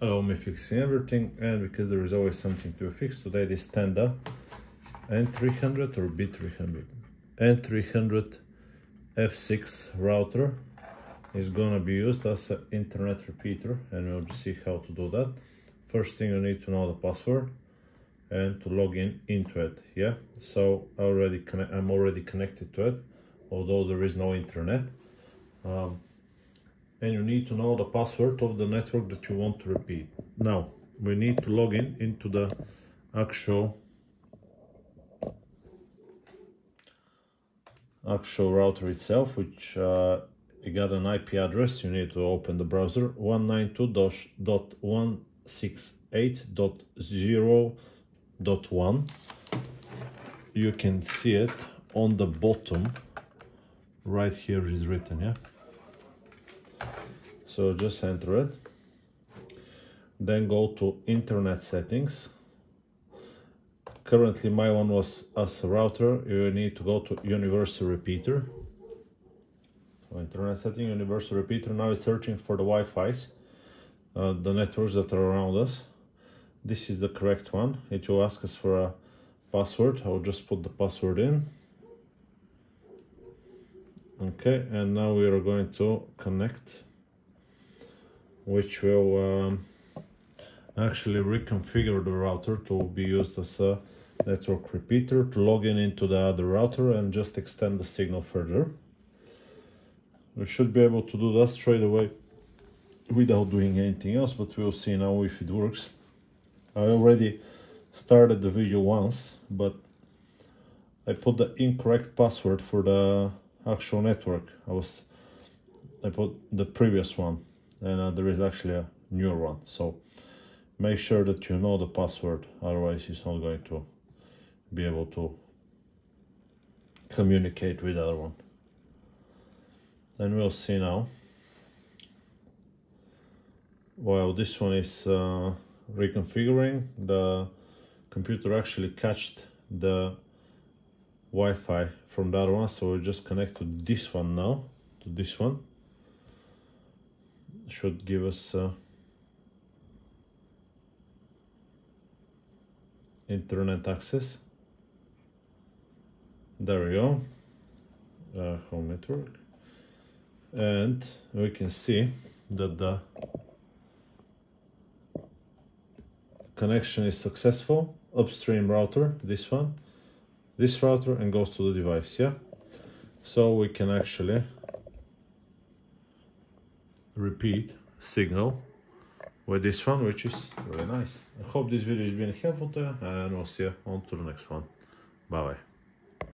allow me fixing everything. And because there is always something to fix today this Tenda N300 or B300 N300 F6 router is gonna be used as an internet repeater and we'll see how to do that. First thing you need to know the password and to log in into it yeah? So already connect i'm already connected to it although there is no internet. Um, and you need to know the password of the network that you want to repeat. Now we need to log in into the actual actual router itself which uh, you got an IP address. You need to open the browser 192.168.0.1 you can see it on the bottom. Right here is written yeah so just enter it. Then go to internet settings. Currently my one was as a router. You need to go to universal repeater. So internet setting universal repeater. Now it's searching for the wi-fi's uh, the networks that are around us. This is the correct one. It will ask us for a password. I'll just put the password in okay and now we are going to connect which will um, actually reconfigure the router to be used as a network repeater to log in into the other router and just extend the signal further. We should be able to do that straight away without doing anything else, but we'll see now if it works. I already started the video once, but I put the incorrect password for the actual network. I was I put the previous one and uh, there is actually a newer one. So make sure that you know the password, otherwise it's not going to be able to communicate with the other one. And we'll see now. While this one is uh, reconfiguring, the computer actually catched the Wi-Fi from other one, so we'll just connect to this one now, to this one. Should give us uh, internet access. There we go, uh, home network. And we can see that the connection is successful. Upstream router, this one, this router and goes to the device, yeah? So we can actually repeat signal with this one, which is really nice. I hope this video has been helpful to you and we'll see you on to the next one. Bye bye.